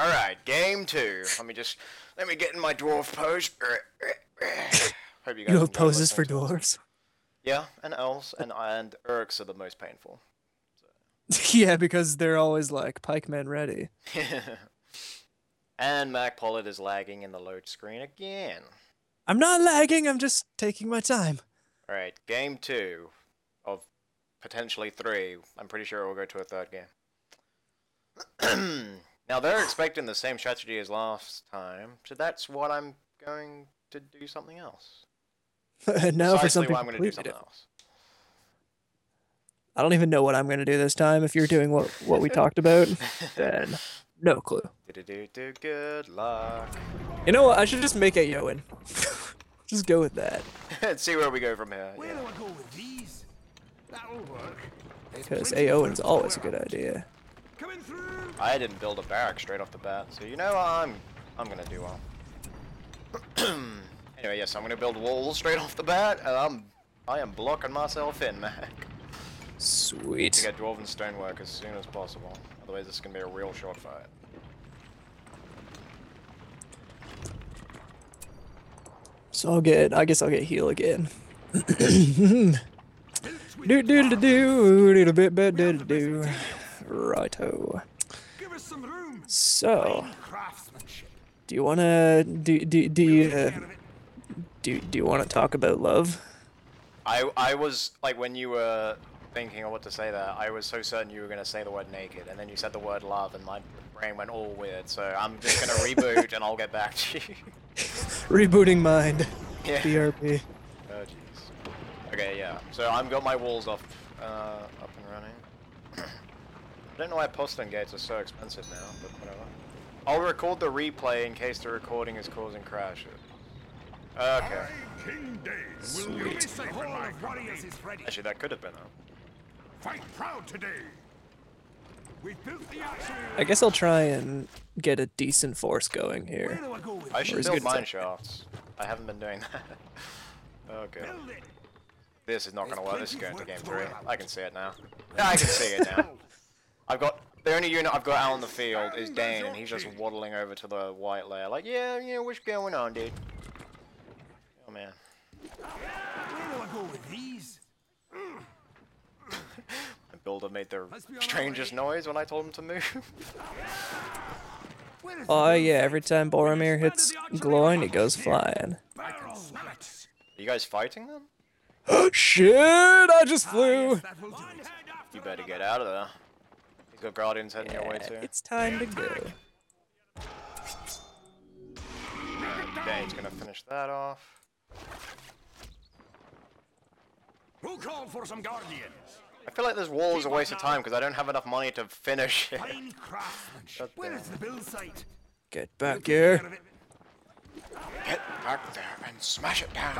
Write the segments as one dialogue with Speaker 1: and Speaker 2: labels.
Speaker 1: Alright, game two. Let me just let me get in my dwarf pose. Hope you guys
Speaker 2: You
Speaker 1: enjoy
Speaker 2: poses for
Speaker 1: listening to us.
Speaker 2: dwarves.
Speaker 1: Yeah, and elves and and Orcs are the most painful.
Speaker 2: yeah, because they're always like pikemen ready.
Speaker 1: and Mac Pollard is lagging in the load screen again.
Speaker 2: I'm not lagging. I'm just taking my time.
Speaker 1: Alright, game two of potentially three. I'm pretty sure we'll go to a third game. now they're expecting the same strategy as last time, so that's what I'm going to do something else.
Speaker 2: now for
Speaker 1: Precisely
Speaker 2: something
Speaker 1: why I'm going to do something
Speaker 2: different.
Speaker 1: else.
Speaker 2: I don't even know what I'm gonna do this time. If you're doing what what we talked about, then no clue.
Speaker 1: Do-do-do-do, Good luck.
Speaker 2: You know what? I should just make a Yoan. just go with that.
Speaker 1: Let's see where we go from here.
Speaker 3: Where
Speaker 1: Yeah.
Speaker 3: do I go with these? That'll work.
Speaker 2: Because
Speaker 3: plenty
Speaker 2: A
Speaker 3: of
Speaker 2: Owen's always a good idea.
Speaker 3: Coming through.
Speaker 1: I didn't build a barrack straight off the bat, so you know what? I'm I'm gonna do well. anyway, yes, I'm gonna build walls straight off the bat, and I'm I am blocking myself in, Mac.
Speaker 2: Sweet.
Speaker 1: To get dwarven stonework as soon as possible. Otherwise, this is gonna be a real short fight.
Speaker 2: So I'll get. I guess I'll get heal again. do do do do little bit bit do do do. Righto.
Speaker 3: Give us some room.
Speaker 2: So, do you wanna do do do you uh,
Speaker 3: care of it.
Speaker 2: do do you wanna talk about love?
Speaker 1: I I was like when you were thinking of what to say there, I was so certain you were gonna say the word naked, and then you said the word love, and my brain went all weird. So I'm just gonna reboot, and I'll get back to you.
Speaker 2: Rebooting mind.
Speaker 1: yeah.
Speaker 2: BRP.
Speaker 1: Oh jeez. Okay, yeah. So I've got my walls off, uh, up and running. I don't know why postern gates are so expensive now, but whatever. I'll record the replay in case the recording is causing crashes. Okay.
Speaker 4: King Dain
Speaker 2: Sweet.
Speaker 4: be safe
Speaker 3: The
Speaker 4: in
Speaker 3: hall
Speaker 4: my
Speaker 3: of warriors is ready.
Speaker 1: Actually, that could have been them.
Speaker 4: Fight proud today.
Speaker 3: We've built the.
Speaker 2: I guess I'll try and get a decent force going here.
Speaker 3: I go
Speaker 1: I should build
Speaker 2: good
Speaker 1: mine shafts. I haven't been doing that. okay.
Speaker 3: Build.
Speaker 1: This is not gonna work. This is going to game three. I can see it now. Yeah, I can see it now. I've got the only unit I've got out on the field is Dain, and he's just waddling over to the white layer, like, yeah, yeah, what's going on, dude? Oh man.
Speaker 3: Where do I go with these?
Speaker 1: The builder made the
Speaker 3: Let's be on our
Speaker 1: strangest noise when I told him to move.
Speaker 2: Oh yeah, every time Boromir hits Gloin, it goes flying.
Speaker 3: I can smell it.
Speaker 1: Are you guys fighting them?
Speaker 2: Oh Shit! I just
Speaker 3: Ah,
Speaker 2: flew.
Speaker 3: yes, that will do it.
Speaker 1: You better get out of there. He's guardians heading your way too.
Speaker 2: it's time to go.
Speaker 1: Dain's gonna finish that off.
Speaker 3: Who called for some guardians?
Speaker 1: I feel like this wall is a waste of time because I don't have enough money to finish it.
Speaker 3: Fine craftsmanship.
Speaker 1: Shut
Speaker 3: Where
Speaker 1: down.
Speaker 3: is the build site?
Speaker 2: Get back here.
Speaker 1: Get back there and smash it down.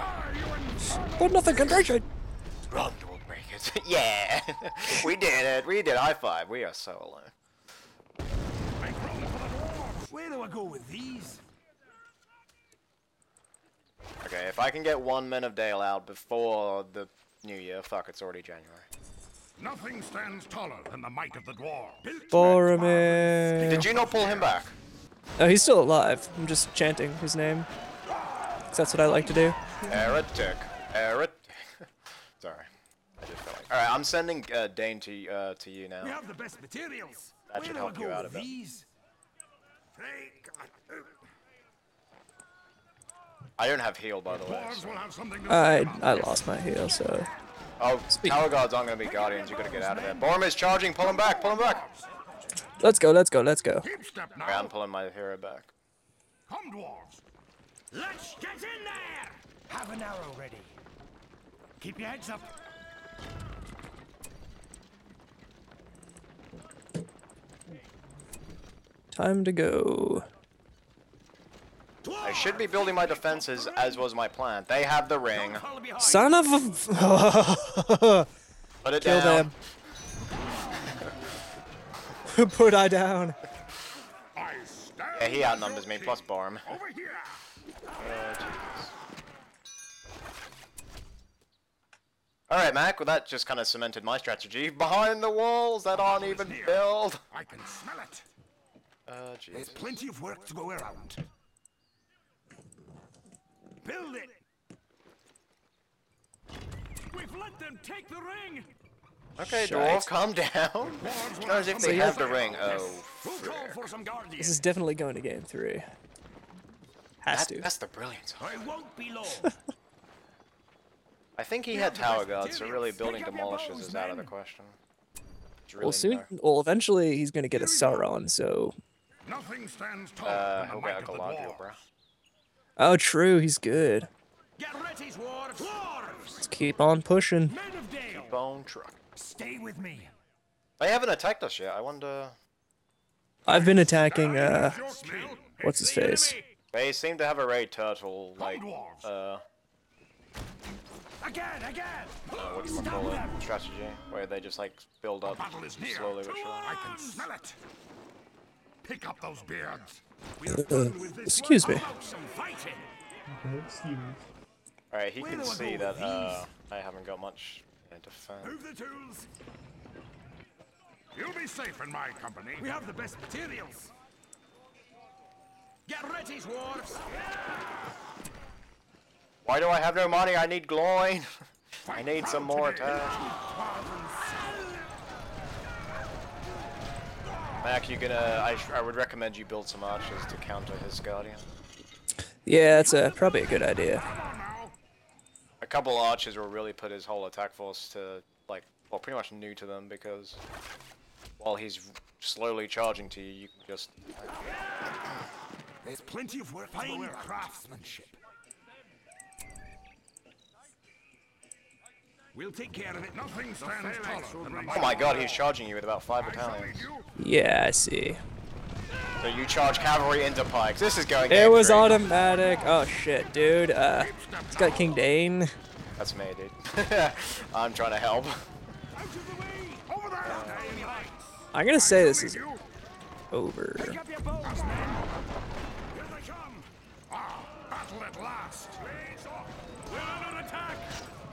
Speaker 2: But nothing can break it.
Speaker 1: Run, break it. yeah, we did it. We did. High five. We are so alone.
Speaker 3: Where do I go with these?
Speaker 1: Okay, if I can get one Men of Dale out before the new year, fuck, it's already January.
Speaker 4: Nothing stands taller than the might of the dwarf.
Speaker 2: Boromir.
Speaker 1: Did you not pull him back?
Speaker 2: Oh, he's still alive. I'm just chanting his name. 'Cause that's what I like to do.
Speaker 1: Heretic. Heretic. Sorry. I just felt like. Alright, I'm sending uh, Dain to, uh, to you now.
Speaker 3: We have the best materials.
Speaker 1: That
Speaker 3: Where
Speaker 1: should help
Speaker 3: I
Speaker 1: you out
Speaker 3: with
Speaker 1: a bit. I don't have heal, by the way. So-
Speaker 4: will have something to
Speaker 2: I I lost my heal, so
Speaker 1: Oh, tower guards aren't going to be guardians. You got to get out of there. Boromir's charging. Pull him back. Pull him back.
Speaker 2: let's go. Let's go. Let's go.
Speaker 4: Keep
Speaker 1: Okay, I'm pulling my hero back.
Speaker 4: Come, dwarves.
Speaker 3: Let's get in there! Have an arrow ready. Keep your heads up.
Speaker 2: Time to go.
Speaker 1: I should be building my defenses as was my plan. They have the ring.
Speaker 2: Son of a.
Speaker 1: Put it
Speaker 2: Kill
Speaker 1: down.
Speaker 2: them. Put I down.
Speaker 4: I stand
Speaker 1: Yeah, he outnumbers me, plus
Speaker 4: king.
Speaker 1: Borum.
Speaker 4: Over here.
Speaker 1: Alright, Mac, well that just kind of cemented my strategy. Behind the walls that aren't even built.
Speaker 4: I can smell it.
Speaker 1: Uh,
Speaker 3: There's plenty of work to go around. Build it! We've let them take the ring!
Speaker 1: Okay,
Speaker 2: Shite.
Speaker 1: dwarf, calm down. Not as if they have the ring. Oh,
Speaker 3: We'll call for some guardians.
Speaker 2: This is definitely going to game three. Has
Speaker 1: that,
Speaker 2: to.
Speaker 1: that's the brilliance.
Speaker 3: I won't be long.
Speaker 1: I think he had tower guards, so really building
Speaker 3: Pick up
Speaker 1: demolishes
Speaker 3: bows,
Speaker 1: is out of the question. It's
Speaker 2: Well, soon. Well, eventually he's going to get a Sauron. So.
Speaker 4: Nothing stands taller
Speaker 1: Uh,
Speaker 4: than the might of the dwarves.
Speaker 1: bro.
Speaker 2: Oh, true. He's good.
Speaker 3: Get ready, dwarves! Dwarves!
Speaker 2: Let's keep on pushing.
Speaker 3: Men of Dale!
Speaker 1: Bone truck.
Speaker 3: Stay with me.
Speaker 1: They haven't attacked us yet. I wonder.
Speaker 2: I've been attacking. Uh, what's his face?
Speaker 1: They seem to have a raid turtle, like, uh,
Speaker 3: Again, again!
Speaker 1: what do you call it? Strategy, where they just like build up
Speaker 4: Battle is near.
Speaker 1: slowly but surely.
Speaker 4: I can smell it. Pick up those beards.
Speaker 2: Excuse me.
Speaker 3: How about some fighting?
Speaker 1: Alright, he
Speaker 3: Where
Speaker 1: can
Speaker 3: I
Speaker 1: see that uh, I haven't got much in defense.
Speaker 3: Move the tools.
Speaker 4: You'll be safe in my company.
Speaker 3: We have the best materials. Get ready, dwarves!
Speaker 1: Why do I have no money? I need gloin. I need some more attack. Mac, you gonna? I, sh- I would recommend you build some archers to counter his guardian.
Speaker 2: Yeah, that's a, probably a good idea.
Speaker 1: A couple archers will really put his whole attack force to like, well, pretty much new to them because while he's slowly charging to you, you can just.
Speaker 3: There's plenty of work Fine craftsmanship. We'll take care of it.
Speaker 4: Nothing stands taller than the might
Speaker 1: Oh my god, he's charging you with about five
Speaker 4: I
Speaker 1: battalions.
Speaker 2: Yeah, I see.
Speaker 1: So you charge cavalry into pikes. This is going.
Speaker 2: It was
Speaker 1: three.
Speaker 2: automatic. Oh shit, dude. Uh, it's got King Dain.
Speaker 1: That's me, dude. I'm trying to help.
Speaker 3: Out of the way!
Speaker 4: Over there.
Speaker 2: I'm gonna say this is over.
Speaker 3: Pick up your bows, men! Here they come!
Speaker 4: Ah, battle at last.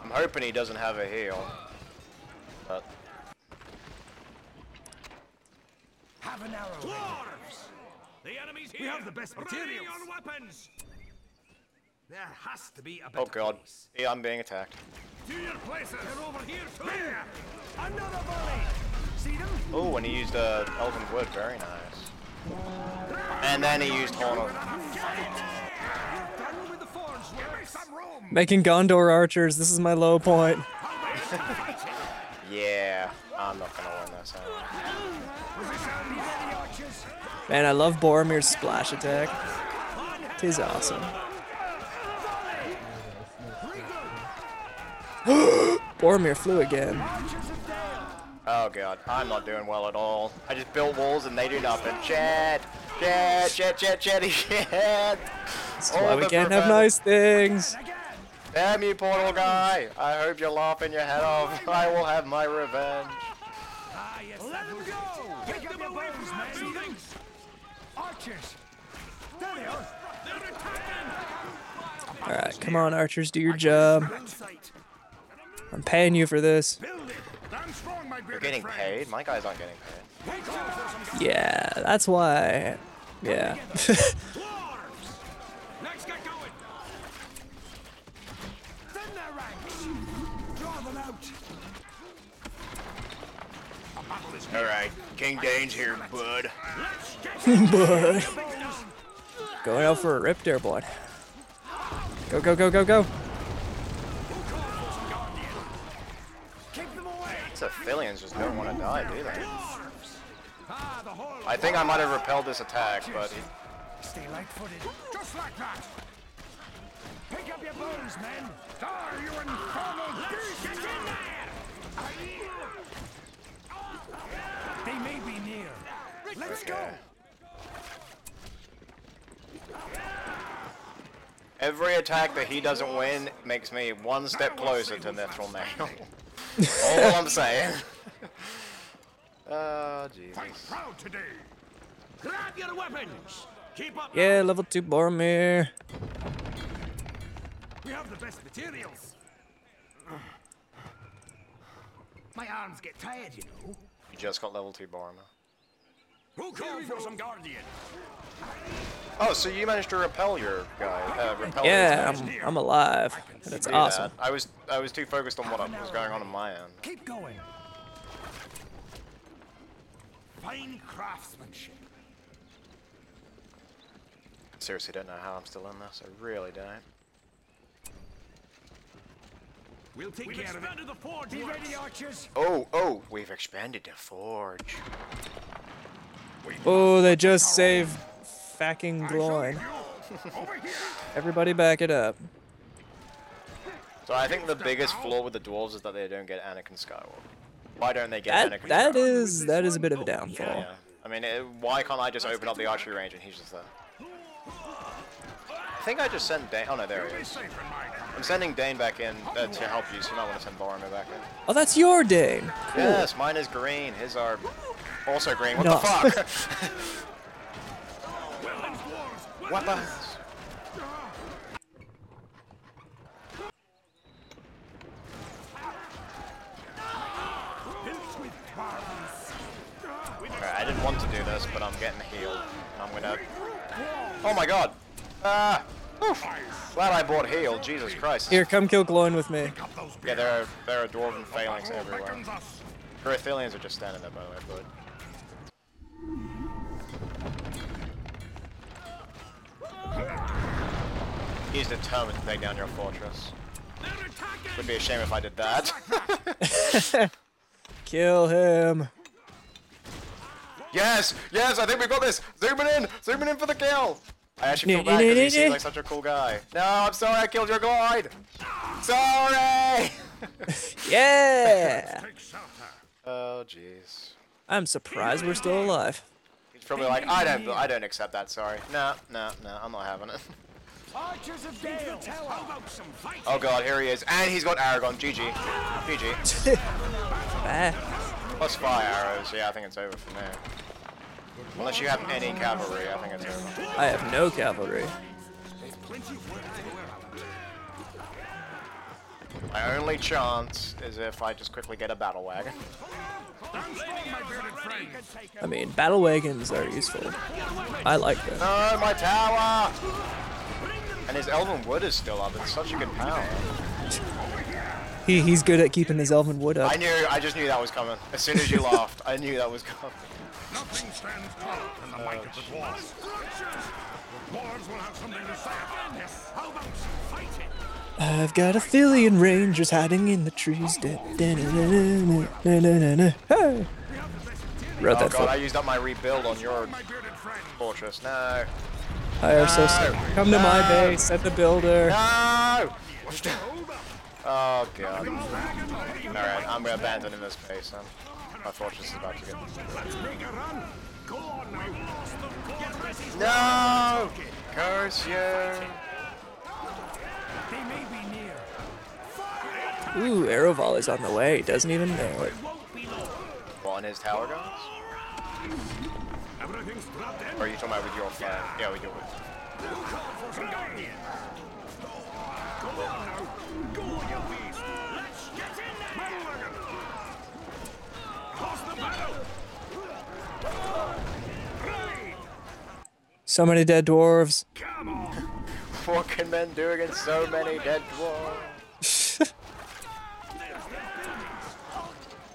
Speaker 1: I'm hoping he doesn't have a heal. But
Speaker 3: Have an arrow. Dwarves! The enemy's here! We have the best materials! Ready on weapons! There has to be a better
Speaker 1: oh god,
Speaker 3: place.
Speaker 1: yeah, I'm being attacked.
Speaker 3: To your places! They're over here too! Another volley! See them?
Speaker 1: Oh, and he used uh, Elven Wood, very nice. And then he used Horn of...
Speaker 3: Done with the forge
Speaker 4: Give me some room.
Speaker 2: Making Gondor archers. This is my low point.
Speaker 1: Yeah, I'm not gonna win this. huh?
Speaker 2: Man, I love Boromir's splash attack. Tis awesome. Boromir flew again.
Speaker 1: Oh god, I'm not doing well at all. I just built walls and they do nothing. Chat! Chat! Chat! Chat! Chatty! Chat!
Speaker 2: That's
Speaker 1: All
Speaker 2: why we can't have nice things.
Speaker 1: Damn you, portal guy! I hope you're laughing your head off. I will have my revenge.
Speaker 3: Ah, yes, Let them go! Get them away from man! Archers! There they are! They're attacking!
Speaker 2: Alright, come on, archers, do your job. I'm paying you for this.
Speaker 3: Build it!
Speaker 4: Stand strong, my
Speaker 1: You're getting paid? My guys aren't getting paid.
Speaker 3: Wait out for some
Speaker 2: Yeah, that's why. Yeah.
Speaker 3: dwarves! Let's get going! Thin their ranks! Draw them out!
Speaker 1: Alright, King Dain's here, bud.
Speaker 3: Let's get
Speaker 2: but going out for a rip there, boy. Go, go, go, go, go.
Speaker 1: Civilians just don't want to die, do they?
Speaker 3: Ah,
Speaker 1: I think I might have repelled this attack, but
Speaker 3: Stay light-footed. Just like that. Pick up your bows, men.
Speaker 4: Die, you infernal
Speaker 3: Let's get in there. They may be near. Let's go.
Speaker 1: every attack that he doesn't win makes me one step closer to Nail. All I'm saying. Oh,
Speaker 4: Fight
Speaker 1: Jesus.
Speaker 4: proud today.
Speaker 3: Grab your weapons. Keep up.
Speaker 2: Yeah, level 2 Boromir.
Speaker 3: We have the best materials. My arms get tired, you know.
Speaker 1: You just got level 2 Boromir.
Speaker 3: Who called for some guardian?
Speaker 1: Oh, so you managed to repel your guy? Uh, repel
Speaker 2: Yeah. I'm, I'm alive. That's awesome.
Speaker 1: that. I was I was too focused on what was going on on my end.
Speaker 3: Keep going. Fine craftsmanship.
Speaker 1: Seriously, don't know how I'm still in this. I really don't.
Speaker 3: We'll take care of it. The forge Be ready, archers.
Speaker 1: Oh, oh, we've expanded the forge.
Speaker 2: Oh, they just saved fucking Gloin. Everybody back it up.
Speaker 1: So I think the biggest flaw with the dwarves is that they don't get Anakin Skywalker. Why don't they get
Speaker 2: That
Speaker 1: Anakin?
Speaker 2: that
Speaker 1: Skywalker?
Speaker 2: is that is a bit of a downfall.
Speaker 1: Yeah. I mean, it, why can't I just open up the archery range and he's just there? I think I just sent Dain. Oh no, there he is.
Speaker 4: safe in my company.
Speaker 1: I'm sending Dain back in uh, to help you, so you might want to send Boromir back in.
Speaker 2: Oh, that's your Dain. Cool.
Speaker 1: Yes, mine is green. His are also green. What
Speaker 2: No.
Speaker 1: the fuck? Weapons. Alright, I didn't want to do this, but I'm getting healed. I'm gonna. Oh my god! Ah! Oof. Glad I bought heal. Jesus Christ.
Speaker 2: Here, come kill Gloin with me.
Speaker 1: Yeah, there are there are dwarven phalanx everywhere.
Speaker 4: us?
Speaker 1: Are just standing there, by the way, but. He's determined to take down your fortress. Would be a shame if I did that.
Speaker 2: Kill him.
Speaker 1: yes, yes, I think we got this. Zooming in, zooming in for the kill. I actually feel bad
Speaker 2: nee,
Speaker 1: because
Speaker 2: nee,
Speaker 1: he seems like such a cool guy. No, I'm sorry, I killed your glide. Sorry.
Speaker 2: Yeah.
Speaker 1: Oh, jeez.
Speaker 2: I'm surprised we're still alive.
Speaker 1: He's probably like, I don't, I don't accept that. Sorry. No, no, no, I'm not having it.
Speaker 3: Archers of Gale. How about some fighting?
Speaker 1: Oh god, here he is. And he's got Aragorn. GG. GG. Plus five arrows. Yeah, I think it's over from there. Unless you have any cavalry, I think it's over.
Speaker 2: I have no cavalry.
Speaker 1: My only chance is if I just quickly get a battle wagon.
Speaker 2: I mean, battle wagons are useful. I like them.
Speaker 1: No, my tower! And his elven wood is still up. It's such a good power.
Speaker 2: He he's good at keeping his elven wood up.
Speaker 1: I knew. I just knew that was coming. As soon as you laughed, I knew that was coming.
Speaker 4: Nothing stands taller than the might of the dwarves. The dwarves will have something to say about this.
Speaker 3: How about fighting?
Speaker 2: I've got Ithilien rangers hiding in the trees. Da- da-. Hey.
Speaker 1: Oh god, I used up my rebuild on your
Speaker 4: My bearded friend.
Speaker 1: fortress. No.
Speaker 2: I am so
Speaker 1: No.
Speaker 2: sorry. Come to my base at the builder.
Speaker 1: No! Oh god. Alright, I'm abandoning this base then. My fortress is about to get. No! Curse you!
Speaker 2: Ooh, arrow volley's on the way. Doesn't even know it.
Speaker 1: What, on his tower guns?
Speaker 3: Everything's strapped in.
Speaker 1: Or are you talking about with your flag? Yeah, we do it.
Speaker 3: For some guardian. Go on now. Go on, you beast. Let's get in there. Cross the battle. Right.
Speaker 2: So many dead dwarves.
Speaker 3: Come on.
Speaker 1: What can men do against so many dead dwarves?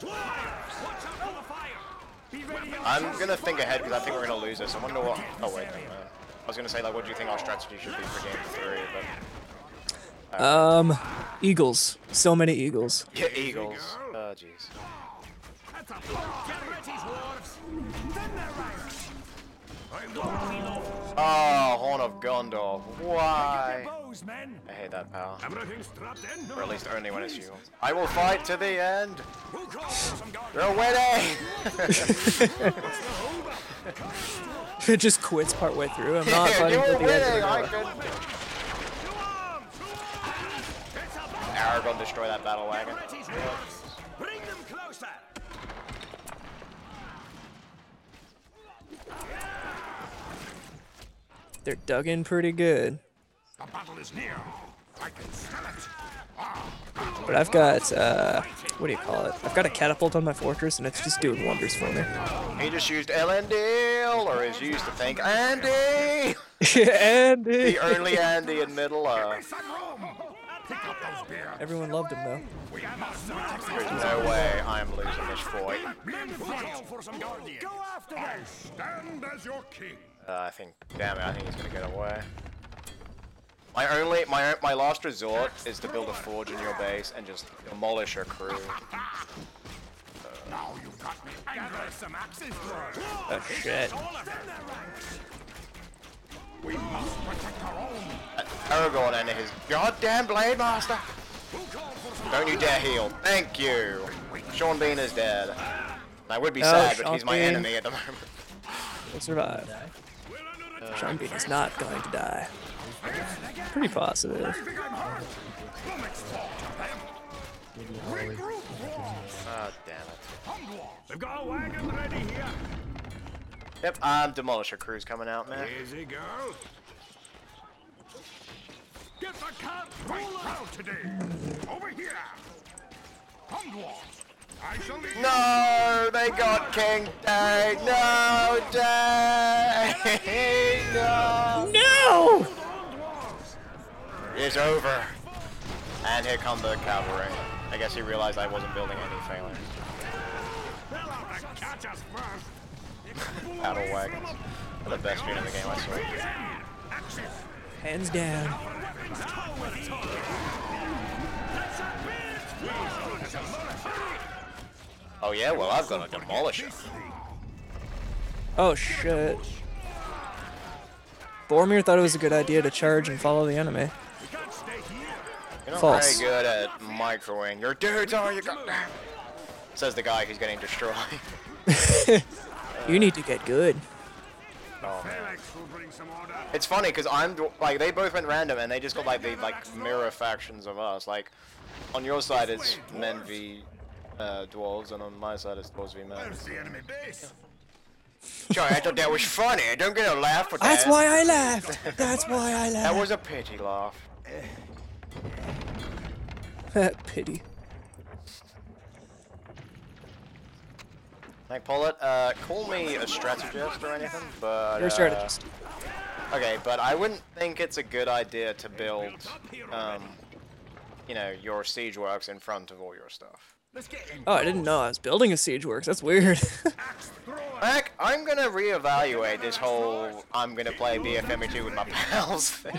Speaker 3: Watch out for the fire. Be ready.
Speaker 1: I'm gonna think ahead because I think we're gonna lose this. I wonder what. Oh wait, no, no. I was gonna say like, what do you think our strategy should be for game three? But
Speaker 2: Um, eagles. So many eagles.
Speaker 1: yeah, Eagles. Oh jeez.
Speaker 3: That's a block. Get ready, dwarves. Then they're right.
Speaker 1: Oh, Horn of Gondor. Why? I hate that power.
Speaker 3: Everything's strapped in.
Speaker 1: Or at least only when it's you. I will fight to the end.
Speaker 3: Who calls for some guardian?
Speaker 1: You're winning.
Speaker 2: It just quits partway through. I'm not fighting
Speaker 1: You're
Speaker 2: to the end
Speaker 1: winning. I
Speaker 2: anymore.
Speaker 1: can.
Speaker 3: To arms. It's a battle.
Speaker 1: Aragorn destroy that battle wagon.
Speaker 3: Ready, dwarves. Bring them closer.
Speaker 2: They're dug in pretty good.
Speaker 4: The battle is near. I can smell it. Ah,
Speaker 2: But I've got uh, what do you call it? I've got a catapult on my fortress, and it's just doing wonders for me.
Speaker 1: He just used LND, or is used to think Andy.
Speaker 2: Andy.
Speaker 1: The only Andy in middle. Uh,
Speaker 4: Some room. Pick up those beers.
Speaker 2: Everyone loved him though.
Speaker 4: We have our subjects
Speaker 1: there's no way I'm losing this fight.
Speaker 4: Men fight for some guardian.
Speaker 3: Go after
Speaker 4: I
Speaker 3: them!
Speaker 4: stand as your king.
Speaker 1: Uh, I think, damn it, I think he's gonna get away. My only, my my last resort is to build a forge in your base and just demolish your crew.
Speaker 4: Now you've got me angry. some axes thrown.
Speaker 2: Oh shit.
Speaker 4: We must protect our own.
Speaker 1: Aragorn and his goddamn blade master. Don't you dare heal. Thank you. Sean Bean is dead. I would be
Speaker 2: Oh,
Speaker 1: sad, but he's my
Speaker 2: Bean.
Speaker 1: enemy at the moment.
Speaker 2: We'll survive. Sean Bean is not going to die. Pretty positive.
Speaker 1: Ah, damn it.
Speaker 3: We've got a wagon ready here.
Speaker 1: Yep, um, Demolisher crew's coming out, man.
Speaker 3: Easy, girl.
Speaker 4: Get the cat right proud today. Over here. Come, dwarves. I shall lead
Speaker 1: No, they got King Dain. No, Dain. No.
Speaker 2: No!
Speaker 1: It's over. And here come the cavalry. I guess he realized I wasn't building any phalanx.
Speaker 4: They'll have to catch us first.
Speaker 1: Battle wagons. They're the best unit in the game, I swear.
Speaker 2: Hands down.
Speaker 1: Oh yeah, well I've got a demolisher.
Speaker 2: Oh shit. Boromir thought it was a good idea to charge and follow the enemy.
Speaker 1: You're not
Speaker 2: False.
Speaker 1: very good at microwing. Your dudes are you got Says the guy who's getting destroyed.
Speaker 2: You need to get good.
Speaker 1: Oh man.
Speaker 4: Felix will bring some order.
Speaker 1: It's funny because I'm like they both went random and they just got like the like mirror factions of us. Like on your side it's men v uh, dwarves and on my side it's dwarves v men.
Speaker 4: There's the enemy base.
Speaker 1: Sorry, I thought that was funny. I don't get a laugh with
Speaker 2: That's why I laughed. That's why I laughed.
Speaker 1: That was a pity laugh.
Speaker 2: That Pity.
Speaker 1: Like Paulette, uh, call me a strategist or anything, but
Speaker 2: You're a
Speaker 1: uh,
Speaker 2: strategist.
Speaker 1: Okay, but I wouldn't think it's a good idea to build, um, you know, your siege works in front of all your stuff.
Speaker 4: Let's get in.
Speaker 2: Oh, I didn't know I was building a siege works. That's weird.
Speaker 1: Heck, I'm gonna reevaluate this whole I'm gonna play BFME2 with my pals thing.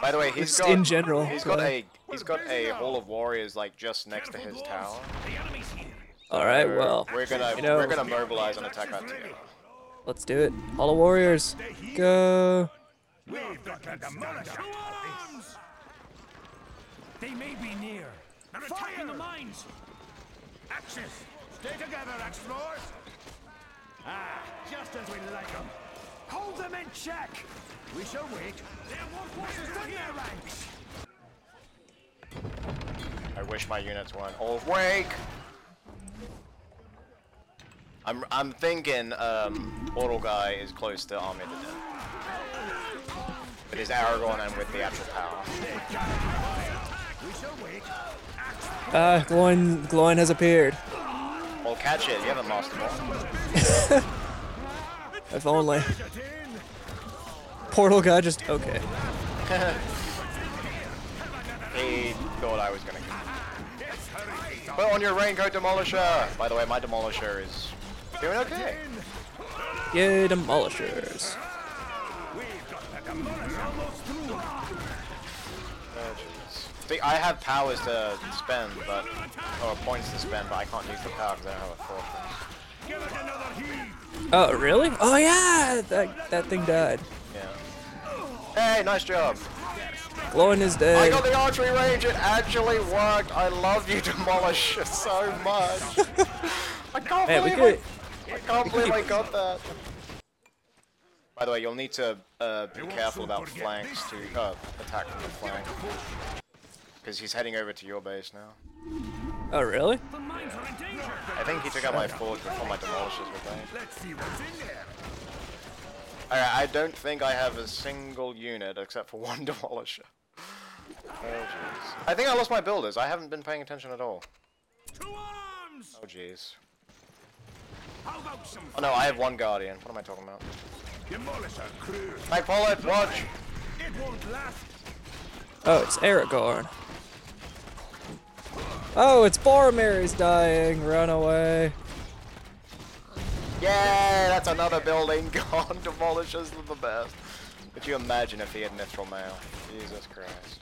Speaker 1: By the way, he's
Speaker 2: Just
Speaker 1: got
Speaker 2: in general,
Speaker 1: He's got a he's got a Hall of Warriors like just next to his tower.
Speaker 2: All right,
Speaker 1: So
Speaker 2: well,
Speaker 1: we're gonna
Speaker 2: you know-
Speaker 1: we're gonna mobilize and attack that tower.
Speaker 2: let's do it. hall of Warriors, go.
Speaker 4: We've got to demolish our base.
Speaker 3: They may be near.
Speaker 4: They're
Speaker 3: Fire
Speaker 4: attacking
Speaker 3: in the
Speaker 4: the
Speaker 3: mines.
Speaker 4: Axis! Stay together, axe throwers.
Speaker 3: Ah, just as we like them. Hold them in check. We shall wait. They have more forces in their ranks.
Speaker 1: I wish my units weren't all awake. I'm I'm thinking um Portal guy is close to Army of the Dead. With his Aragorn and with the actual power.
Speaker 3: We shall wait.
Speaker 2: Ah, Gloin, Gloin has appeared.
Speaker 1: Well catch it, you haven't lost them all.
Speaker 2: If only. Portal guy just okay.
Speaker 1: He thought I was gonna him. Put on your raincoat demolisher! By the way, my demolisher is doing okay.
Speaker 2: Yay, demolishers.
Speaker 1: Oh, See, I have powers to spend, but or points to spend, but I can't use the power because I don't have a fortress.
Speaker 4: Give it another heave.
Speaker 2: Oh, really? Oh yeah, that that thing died.
Speaker 1: Yeah. Hey, nice job.
Speaker 2: Gloin is dead.
Speaker 1: I got the archery range. It actually worked. I love you, Demolish, so much. I can't
Speaker 2: Man,
Speaker 1: believe
Speaker 2: could.
Speaker 1: I, I can't believe I got that. By the way, you'll need to uh, be careful about flanks to uh, attack from the flank. Because he's heading over to your base now.
Speaker 2: Oh, really?
Speaker 3: The mines are in danger.
Speaker 1: I think he took out my forge before my demolishers were there.
Speaker 4: Let's see what's in there.
Speaker 1: Alright, I don't think I have a single unit except for one demolisher. Oh jeez. I think I lost my builders. I haven't been paying attention at all. Oh jeez.
Speaker 3: How about some
Speaker 1: Oh no, I have one guardian. What am I talking about?
Speaker 4: Demolisher our crew.
Speaker 1: Mike Pollitt, watch!
Speaker 3: It won't last.
Speaker 2: Oh, it's Aragorn. Oh, it's Boromir is dying. Run away.
Speaker 1: Yeah, that's another building gone. Demolishes the best. Could you imagine if he had Mithril Mail? Jesus Christ.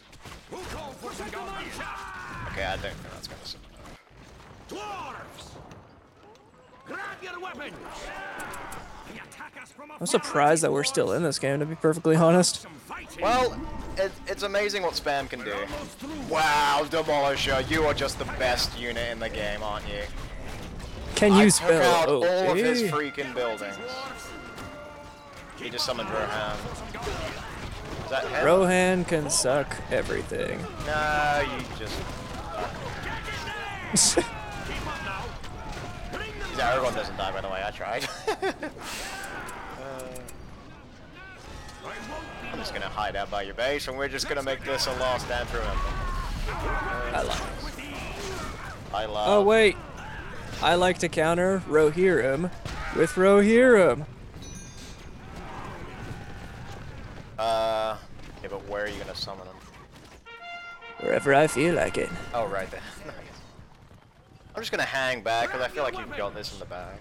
Speaker 3: Who called for some guns?
Speaker 1: Okay, I don't think that's gonna survive.
Speaker 3: Dwarves! Grab your weapons! They attack us from
Speaker 2: I'm surprised that we're still in this game, to be perfectly honest.
Speaker 1: Well, it, it's amazing what spam can do. Wow, Demolisher, you are just the best unit in the game, aren't you?
Speaker 2: Can
Speaker 1: I
Speaker 2: you
Speaker 1: took out
Speaker 2: spell
Speaker 1: all of his freaking buildings. He just summoned Rohan. Is that him?
Speaker 2: Rohan can suck everything.
Speaker 1: No, you just... Yeah, Aragorn doesn't die, by the way, I tried. Uh, I'm just gonna hide out by your base, and we're just gonna make this a last stand for him.
Speaker 2: I like it.
Speaker 1: I love...
Speaker 2: Oh, wait. I like to counter Rohirrim with Rohirrim.
Speaker 1: Uh... okay, but where are you gonna summon him?
Speaker 2: Wherever I feel like it.
Speaker 1: Oh, right there. nice. I'm just gonna hang back, because I feel like you've got this in the bag.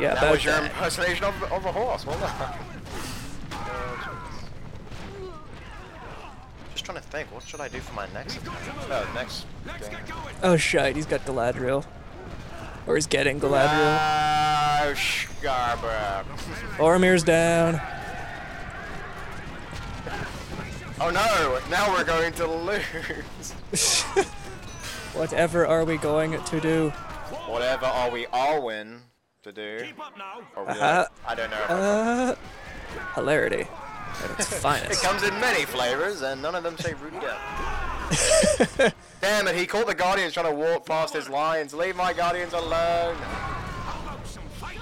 Speaker 2: Yeah,
Speaker 1: That
Speaker 2: about
Speaker 1: was your
Speaker 2: that.
Speaker 1: impersonation of, of a horse, well done. Just trying to think, what should I do for my next attack? No, oh, next game.
Speaker 2: Oh, shit! He's got Galadriel. Or he's getting Galadriel.
Speaker 1: Oh, Scarborough.
Speaker 2: Boromir's down.
Speaker 1: Oh no, now we're going to lose.
Speaker 2: Whatever are we going to do?
Speaker 1: Whatever are we all win to do?
Speaker 3: Keep up now.
Speaker 1: Or
Speaker 2: Uh-huh.
Speaker 1: I don't know.
Speaker 2: Uh, hilarity at its
Speaker 1: it comes in many flavors, and none of them say root death. Damn it, he caught the Guardians trying to walk past his lines. Leave my Guardians alone.
Speaker 3: How about some fighting?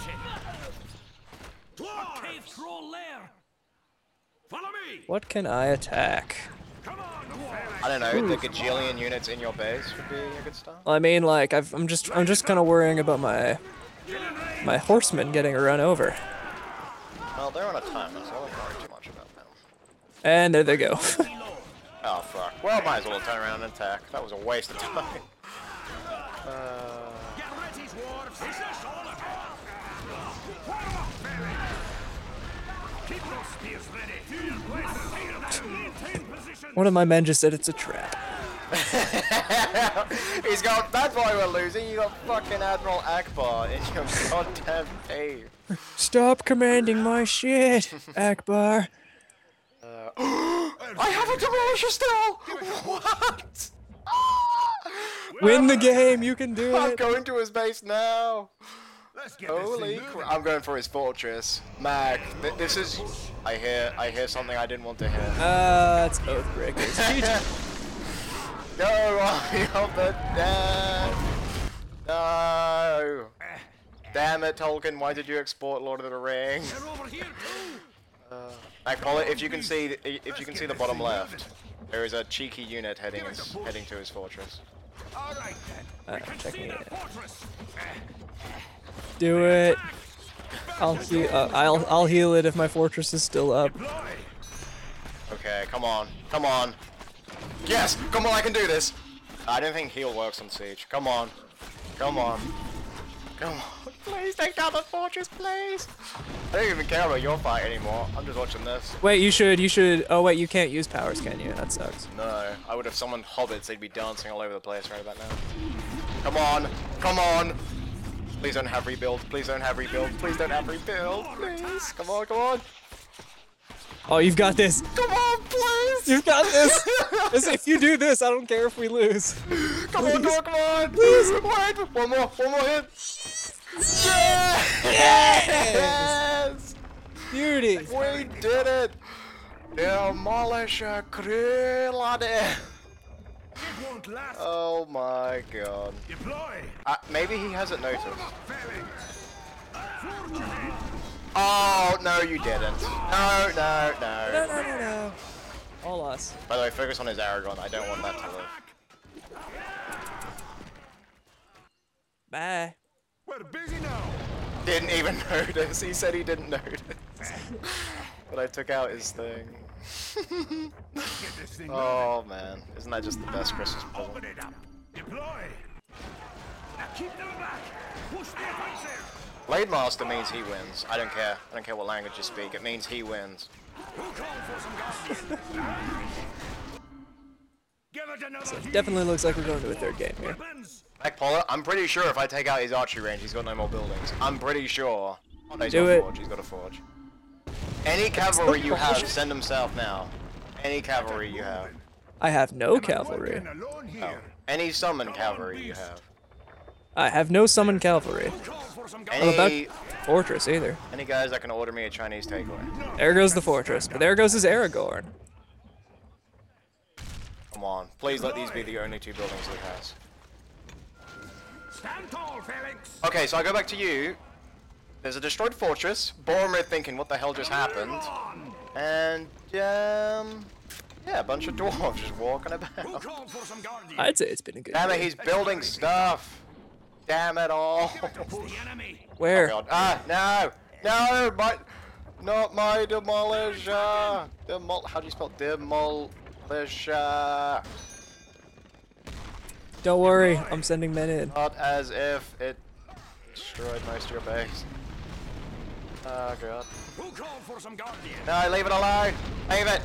Speaker 3: Dwarves! Cave troll lair. Follow me.
Speaker 2: What can I attack?
Speaker 3: Come on, dwarves.
Speaker 1: I don't know, the gajillion units in your base would be a good start.
Speaker 2: Well, I mean, like, I've, I'm just, I'm just kind of worrying about my, my horsemen getting run over.
Speaker 1: Well, they're on a timer, so I won't worry too much about them.
Speaker 2: And there they go.
Speaker 1: Oh, fuck. Well, might as well turn around and attack. That was a waste of time. Uh,
Speaker 2: One of my men just said it's a trap.
Speaker 1: He's got. That's why we're losing. You got fucking Admiral Ackbar in your goddamn cave.
Speaker 2: Stop commanding my shit, Ackbar.
Speaker 1: Uh, I have a demolisher still. What?
Speaker 2: Win the game, you can do
Speaker 1: I'm
Speaker 2: it.
Speaker 1: going to his base now.
Speaker 3: Let's get
Speaker 1: Holy crap! I'm going for his fortress. Mac, th this is. I hear. I hear something I didn't want to hear.
Speaker 2: Uh, it's Oathbreakers.
Speaker 1: Go, Army of the Dead! No! Damn it, Tolkien, why did you export Lord of the Rings?
Speaker 3: They're over here too.
Speaker 1: Like, Paul, if you can see, if you can see the bottom left, there is a cheeky unit heading heading to his fortress.
Speaker 3: All right then.
Speaker 2: Uh, check
Speaker 3: See that fortress.
Speaker 2: Do it. I'll heal. Uh, I'll I'll heal it if my fortress is still up.
Speaker 1: Okay, come on, come on. Yes, come on, I can do this. I don't think heal works on siege. Come on, come on, come on. Please take down the fortress, please. I don't even care about your fight anymore. I'm just watching this.
Speaker 2: Wait, you should. You should. Oh wait, you can't use powers, can you? That sucks.
Speaker 1: No, I would have summoned hobbits, they'd be dancing all over the place right about now. Come on, come on! Please don't have rebuild, please don't have rebuild, please don't have rebuild, please! Come on, come on!
Speaker 2: Oh, you've got this.
Speaker 1: Come on, please!
Speaker 2: You've got this. If you do this, I don't care if we lose.
Speaker 1: Come on, come on, come on! Please! Wait! One more, one more hit! Yes!
Speaker 2: Beauty.
Speaker 1: We did it! Demolish a Krillade!
Speaker 3: It won't last.
Speaker 1: Oh my god.
Speaker 3: Deploy.
Speaker 1: Uh, maybe he hasn't noticed.
Speaker 3: Failing.
Speaker 1: Oh, no, you didn't. No, no,
Speaker 2: No,
Speaker 1: no.
Speaker 2: no, no, no. All us.
Speaker 1: By the way, focus on his Aragorn. I don't want that to live.
Speaker 2: Bye.
Speaker 3: We're busy now.
Speaker 1: Didn't even notice. He said he didn't notice. but I took out his thing.
Speaker 3: Get this thing
Speaker 1: Oh man, isn't that just the best Christmas
Speaker 3: Open
Speaker 1: present?
Speaker 3: it up. Deploy. Now keep them back. Push the offensive.
Speaker 1: Blade Master means he wins. I don't care. I don't care what language you speak. It means he wins.
Speaker 3: Who called for some guardians? Give it another.
Speaker 2: Definitely looks like we're going to a third game here.
Speaker 3: Weapons.
Speaker 1: Mac Paula, I'm pretty sure if I take out his archery range, he's got no more buildings. I'm pretty sure. Oh, no, he's
Speaker 2: Do
Speaker 1: got a
Speaker 2: it.
Speaker 1: forge. He's got a forge. Any cavalry you have, send them south now. Any cavalry you have.
Speaker 2: I have no cavalry.
Speaker 1: Oh. Any summon cavalry you have.
Speaker 2: I have no summon cavalry.
Speaker 3: Who called for some
Speaker 2: Oh,
Speaker 1: Any,
Speaker 2: fortress either.
Speaker 1: any guys that can order me a Chinese takeaway.
Speaker 2: There goes the fortress, but there goes his Aragorn.
Speaker 1: Come on. Please let these be the only two buildings he has.
Speaker 3: Stand tall, Felix.
Speaker 1: Okay, so I go back to you. There's a destroyed fortress. Boromir thinking, what the hell just happened? And, um... Yeah, a bunch of dwarves just walking about.
Speaker 3: called for some guardians?
Speaker 2: I'd say it's been a good
Speaker 1: Damn it, he's building stuff! Damn it all!
Speaker 3: It's the.
Speaker 2: Where?
Speaker 1: God. Ah, no! No! My... Not my demolisher! Demol... How do you spell demolisher?
Speaker 2: Don't worry, I'm sending men in.
Speaker 1: Not as if it destroyed most of your base. Oh god.
Speaker 3: Who called for some guardians?
Speaker 1: No, leave it alone! Leave it!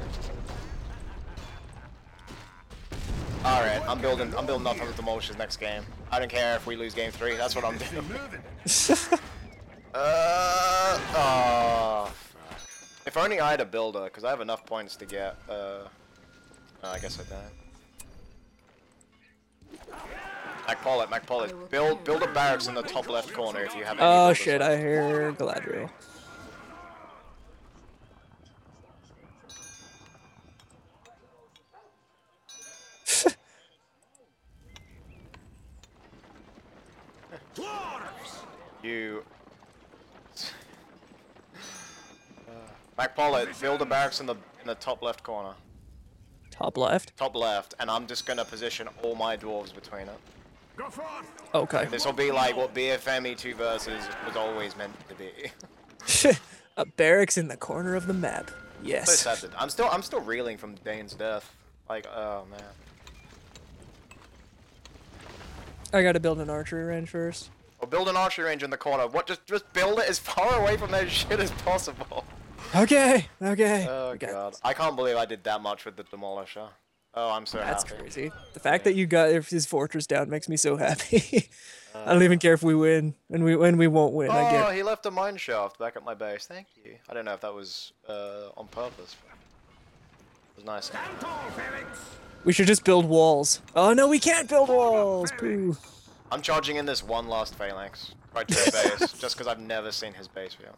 Speaker 1: Alright, I'm building I'm building nothing with demolishers next game. I don't care if we lose game three, that's what I'm doing. Uh, oh. If only I had a builder, because I have enough points to get, uh... I guess I don't. Mac Pollitt, Mac Pollitt, build, build a barracks in the top left corner if you have any
Speaker 2: Oh
Speaker 1: builders
Speaker 2: shit,
Speaker 1: left.
Speaker 2: I hear Galadriel.
Speaker 1: You... Mac Pollitt, build a barracks in the, in the top left corner.
Speaker 2: Top left.
Speaker 1: Top left, and I'm just gonna position all my dwarves between it.
Speaker 3: Go forth.
Speaker 2: Okay.
Speaker 1: This will be like what BFM E2 versus was always meant to be.
Speaker 2: a barracks in the corner of the map.
Speaker 1: so
Speaker 2: Yes.
Speaker 1: sad I'm still I'm still reeling from Dain's death. Like, oh man.
Speaker 2: I gotta build an archery range first.
Speaker 1: Well, build an archery range in the corner. What? Just just build it as far away from that shit as possible.
Speaker 2: Okay, okay.
Speaker 1: Oh
Speaker 2: got
Speaker 1: god. I can't believe I did that much with the demolisher. Oh, I'm so
Speaker 2: That's
Speaker 1: happy.
Speaker 2: crazy. The fact that you got his fortress down makes me so happy. I don't even care if we win, and we when we won't win. I
Speaker 1: Oh,
Speaker 2: get.
Speaker 1: he left a mine shaft back at my base. Thank you. I don't know if that was uh, on purpose. It was nice.
Speaker 3: Tall.
Speaker 2: We should just build walls. Oh no, we can't build walls. Pooh.
Speaker 1: I'm charging in this one last phalanx right to his base, just because I've never seen his base yet.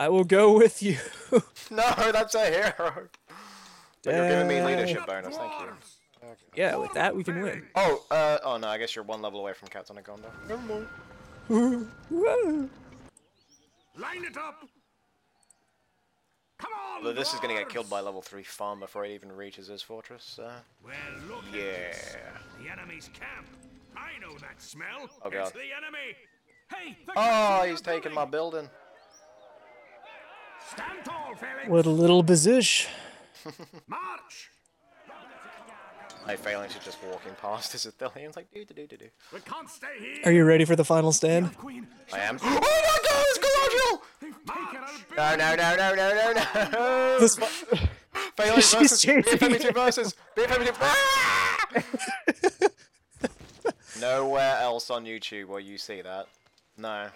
Speaker 2: I will go with you.
Speaker 1: No, that's a hero. But you're giving me leadership bonus. Thank you.
Speaker 2: yeah, with that we can win.
Speaker 1: Oh, uh, oh no, I guess you're one level away from Captain of Gondor. Never mind.
Speaker 3: Line it up. Come on.
Speaker 1: Although this is gonna get killed by level 3 farm before it even reaches his fortress, so...
Speaker 3: Well, look at
Speaker 1: Yeah.
Speaker 3: this. The enemy's camp. I know that smell.
Speaker 1: Oh, God.
Speaker 3: It's the enemy. Hey. they're
Speaker 1: Oh,
Speaker 3: capturing
Speaker 1: he's
Speaker 3: our
Speaker 1: taking my
Speaker 3: building.
Speaker 1: building.
Speaker 3: Stand tall, Felix.
Speaker 2: What a little bazish.
Speaker 3: March.
Speaker 1: My phalanx is just walking past his Ithiliens like doo doo doo doo doo.
Speaker 3: We can't stay here.
Speaker 2: Are you ready for the final stand?
Speaker 3: Queen.
Speaker 1: I am. Oh my god, it's Galadriel!
Speaker 3: Take it
Speaker 1: No,
Speaker 3: out.
Speaker 1: no, no, no, no, no, no!
Speaker 2: This
Speaker 1: Phalanx
Speaker 2: She's
Speaker 1: versus
Speaker 2: chasing
Speaker 1: BFM2
Speaker 2: you.
Speaker 1: versus BFM2 Ah! Nowhere else on YouTube will you see that. No.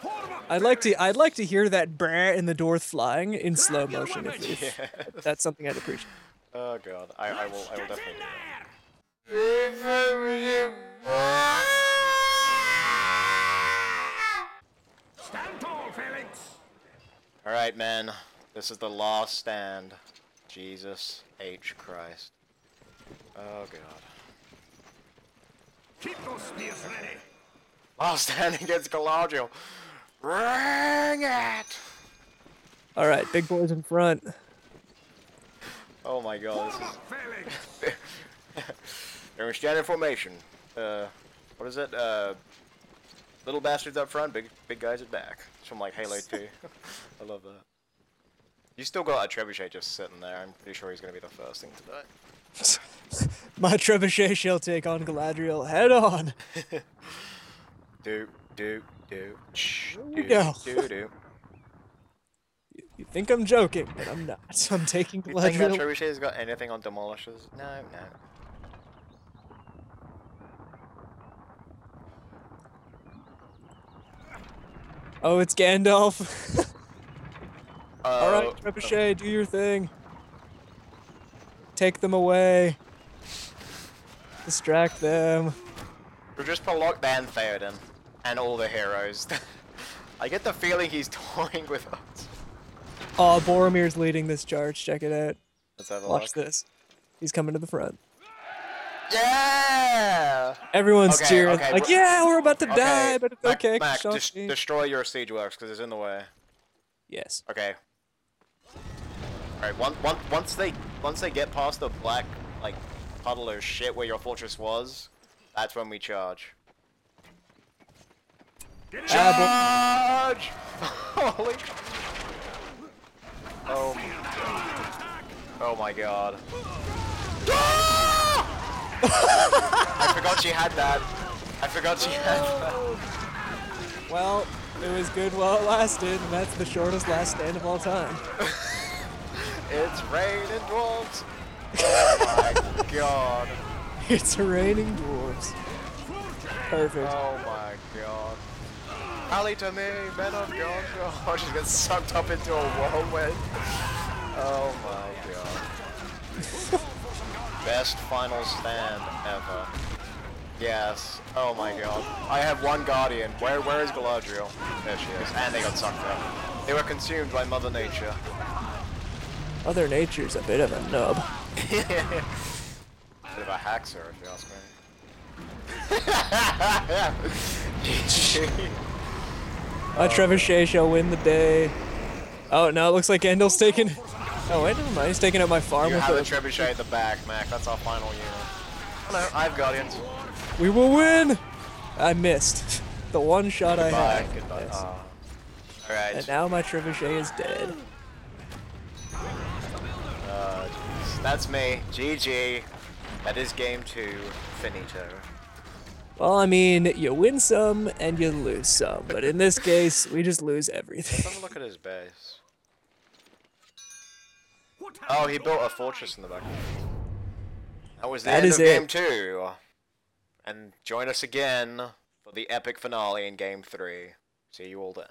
Speaker 2: I'd like to. I'd like to hear that brah in the door flying in slow motion. If, if
Speaker 1: Yeah.
Speaker 2: that's something I'd appreciate.
Speaker 1: Oh god, I, I will, I will definitely. do that.
Speaker 3: Stand tall, Felix.
Speaker 1: All right, men. This is the last stand. Jesus H Christ. Oh god.
Speaker 3: Keep those spears ready.
Speaker 1: Last stand against Galadriel. Bring it!
Speaker 2: All right, big boys in front.
Speaker 1: Oh my god, this
Speaker 3: Felix!
Speaker 1: is... They're in standard formation. Uh, what is it? Uh, little bastards up front, big big guys at back. It's from like Halo 2. I love that. You still got a trebuchet just sitting there. I'm pretty sure he's gonna be the first thing to die.
Speaker 2: My trebuchet shall take on Galadriel head on.
Speaker 1: Do do do. Shh. Do
Speaker 2: go.
Speaker 1: do do.
Speaker 2: You think I'm joking, but I'm not. I'm taking Galadriel.
Speaker 1: You think that trebuchet's got anything on demolishers? No, no.
Speaker 2: Oh, it's Gandalf. All
Speaker 1: Uh,
Speaker 2: right, trebuchet, do your thing. Take them away. Distract them.
Speaker 1: We're just for lockdown Theoden and all the heroes. I get the feeling he's toying with us.
Speaker 2: Oh, Boromir's leading this charge. Check it out.
Speaker 1: Let's have a
Speaker 2: Watch
Speaker 1: look.
Speaker 2: this. He's coming to the front.
Speaker 1: Yeah!
Speaker 2: Everyone's
Speaker 1: Okay,
Speaker 2: cheering.
Speaker 1: okay,
Speaker 2: like, yeah, we're about to die, but it's
Speaker 1: Mac,
Speaker 2: okay.
Speaker 1: Mac,
Speaker 2: Chi."
Speaker 1: destroy your siege works because it's in the way.
Speaker 2: yes.
Speaker 1: Okay. Alright, once, once, once they once they get past the black like puddle of shit where your fortress was, that's when we charge.
Speaker 2: Ah,
Speaker 1: Charge! Holy Oh Oh my god. I forgot she had that. I forgot she had that.
Speaker 2: well, it was good while it lasted, and that's the shortest last stand of all time.
Speaker 1: It's raining dwarves. Oh my god.
Speaker 2: It's raining dwarves. Perfect.
Speaker 1: Oh my god. Rally to me, men of Gondor. Oh, she gets sucked up into a whirlwind. Oh my god. Best final stand ever. Yes. Oh my god. I have one guardian. Where where is Galadriel? There she is. And they got sucked up. They were consumed by Mother Nature.
Speaker 2: Mother Nature's a bit of a nub.
Speaker 1: Bit of a hackser, if you ask me.
Speaker 2: Trebuchet shall win the day. Oh, no, it looks like Endel's taking... Oh, wait, never mind. He's taking out my farm
Speaker 1: you
Speaker 2: with
Speaker 1: have a trebuchet at the back, Mac. That's our final unit. No, I have guardians.
Speaker 2: We will win! I missed. The one shot I had.
Speaker 1: Goodbye.
Speaker 2: Yes.
Speaker 1: Ah. Alright.
Speaker 2: And now my trebuchet is dead.
Speaker 1: That's me. GG. That is game two. Finito.
Speaker 2: Well, I mean, you win some and you lose some, but in this case, we just lose everything.
Speaker 1: Let's have a look at his base. Oh, he built a fortress in the back. That was the
Speaker 2: That
Speaker 1: end
Speaker 2: is
Speaker 1: of game
Speaker 2: it.
Speaker 1: two. And join us again for the epic finale in game three. See you all then.